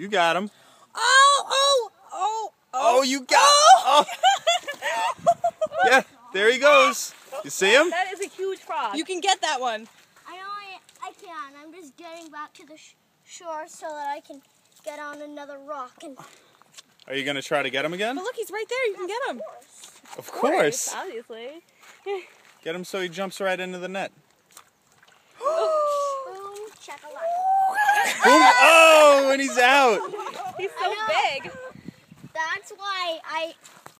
You got him. Oh, oh, oh, Oh, oh you got. Oh. oh. yeah, there he goes. You see him? That is a huge frog. You can get that one. I know I, I can. I'm just getting back to the sh- shore so that I can get on another rock and. Are you gonna try to get him again? But look, he's right there. You can get him. Of course. Obviously. Get him so he jumps right into the net. And he's out. He's so big. That's why I